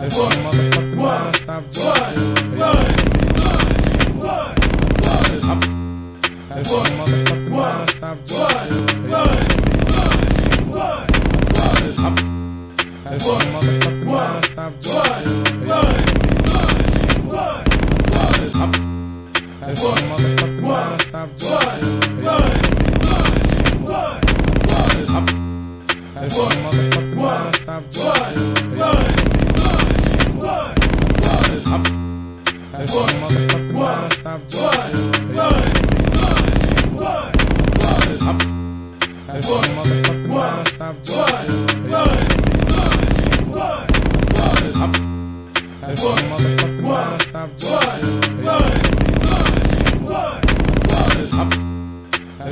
That's what, motherfucker. What? Stop? That's what, motherfucker. What? Stop? That's what, motherfucker. What? Stop? That's what, motherfucker. What? Stop? That's what, motherfucker. That's what, motherfucker. What? Stop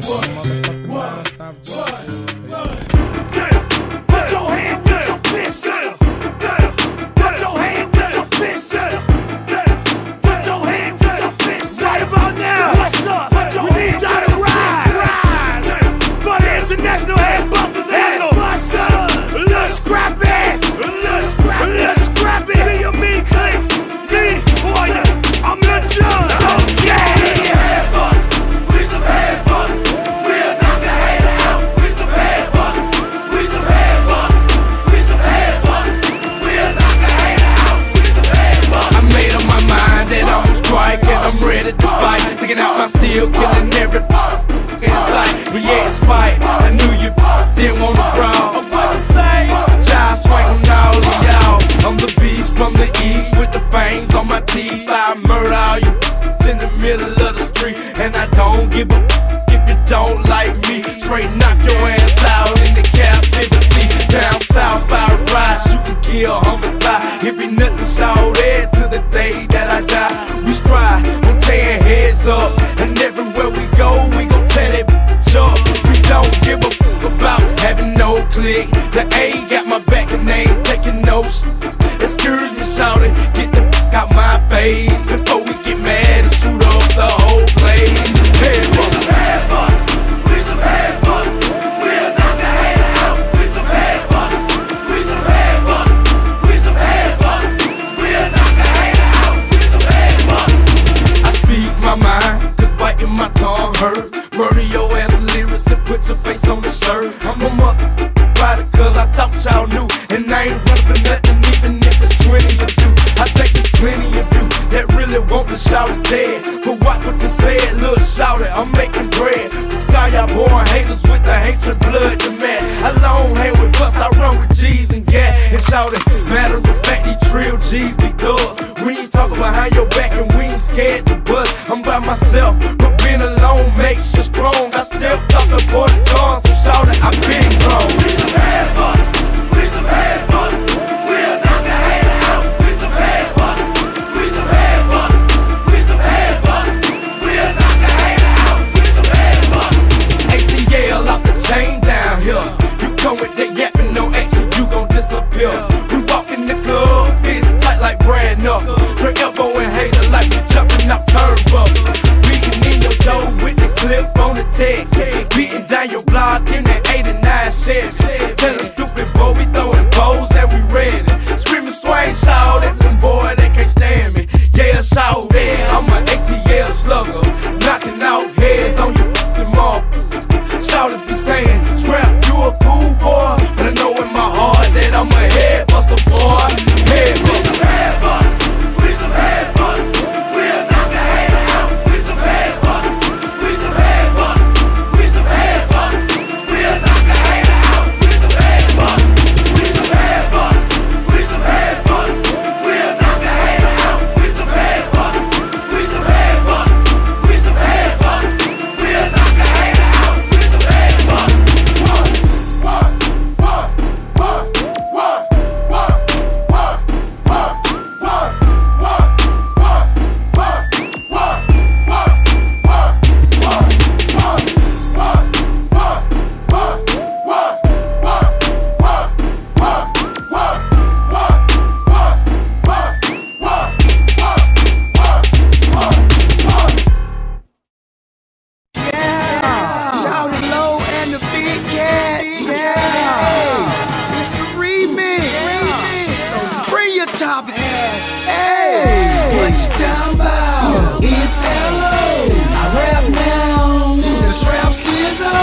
what? What? With the fangs on my teeth. I murder all you in the middle of the street, and I don't give a if you don't like me. Straight knock your ass out in the captivity. Down south, I ride, shoot and kill, homicide. If you nothing shout it to the day that I die. We strive on tearing heads up, and everywhere we go, we gon' tear bitch up. We don't give a about having no click. The A got my back and they ain't taking no shit. Excuse me, shouting, get the fuck out my face before we get mad and shoot up the whole place. Hey, headbutt. We some headbutt. We'll knock a hater out. We some headbutt. We some headbutt. We some headbutt. We'll knock a hater out. We some headbutt. I speak my mind, cause biting my tongue hurt. Murder your ass with lyrics and put your face on the shirt. I'm a mother cause I thought y'all knew. And I ain't running for nothing, the blood to mad. I long hang with bust, I run with G's and gas. And shout matter of fact, these trill G's be thugs. We ain't talking behind your back and we ain't scared to bust. I'm by myself, Talking about? It's L.O. I rap now. The strap skizzo.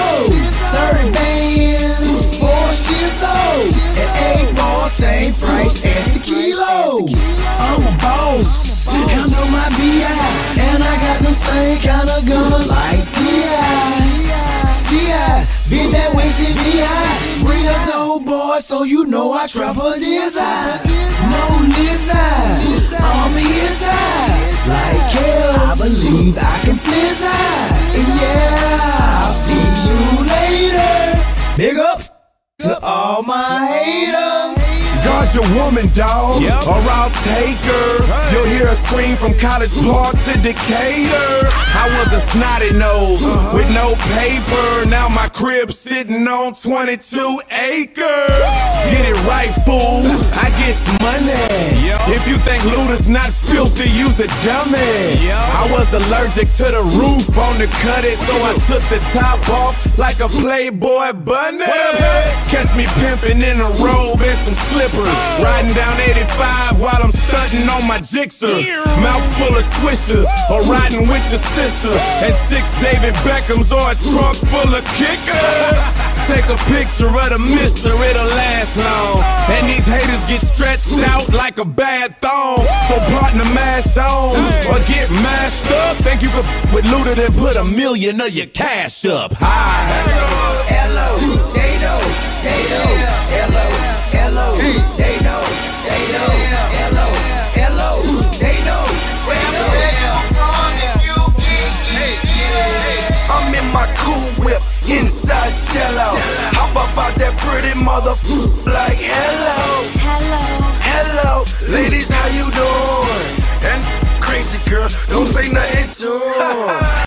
30 bands, four shizzo. And eight ball, same price as the kilo. I'm a boss. Handle my BI. And I got them same kind of gun like T.I. C.I. Been that way since B.I. Real dope boy, so you know I trap a desire. No lizard, I'm his eye. Like hell, I believe your woman, dog, or I'll take her. You'll hear a scream from College Park to Decatur. I was a snotty nose uh-huh. with no paper. Now my crib's sitting on 22 acres. Get it right, fool. I get money. If you think Luda's not filthy, use a dummy. I was allergic to the roof on the cut it, so I took the top off like a Playboy bunny. Catch me pimping in a robe and some slippers. Oh. Riding down 85 while I'm stunting on my jixer. Mouth full of swishers, or riding with your sister. And six David Beckhams or a trunk full of kickers. Take a picture of the mister, it'll last long. And these haters get stretched out like a bad thong. So partner mash on, or get mashed up. Think you could with looted and put a million of your cash up. High. Hello, they